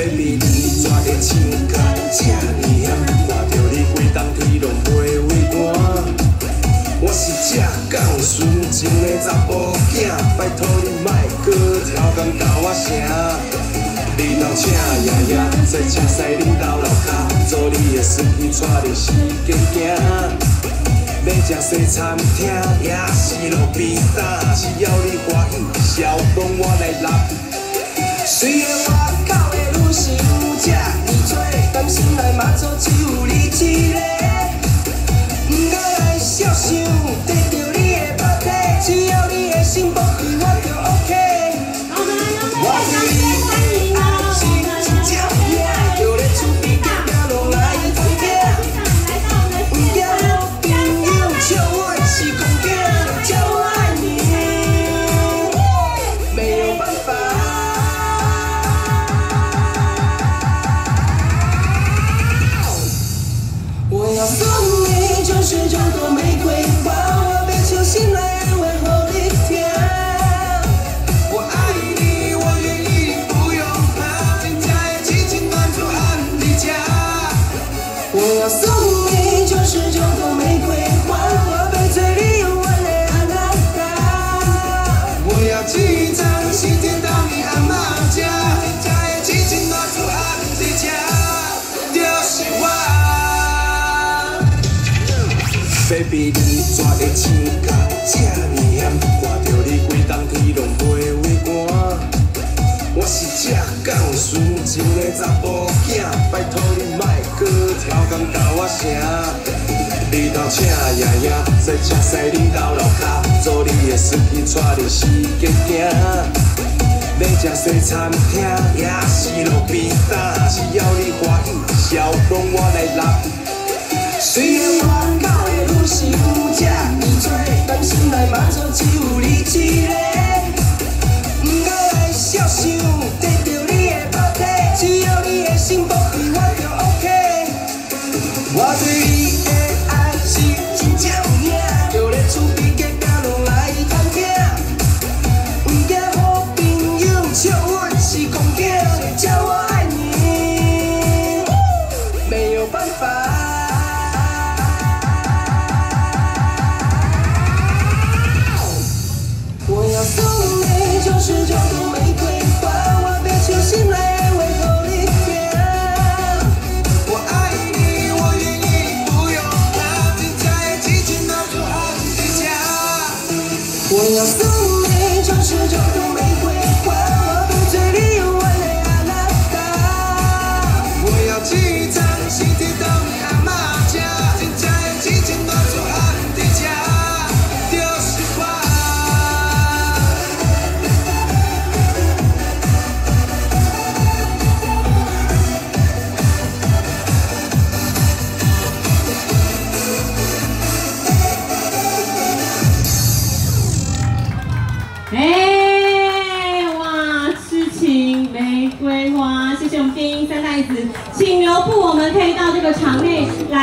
Baby，你怎会唱甲这呢险？看到你规冬天拢袂畏寒。我是只讲纯情的查甫囝，拜托你莫搁超工交我声。你老请爷爷在车驶恁兜楼骹，做你的司机带你四界行。要食西餐厅也是路边摊，只要你欢喜，小东我来揽。虽然我口是九 Baby，你怎会唱甲这呢险？看着你规冬天拢袂畏寒。我是只讲纯情的查甫囝，拜托你莫搁超工交我声。你到请爷爷在车驶你到楼骹，做你的司机带你四界行。要食西餐厅也是？路边摊，只要你欢喜，笑容我我对你的爱是真正有影，就连厝边隔壁拢来偷听。不惊好朋友笑我是公仔，叫我爱你，没有办法。我请留步，我们可以到这个场内来。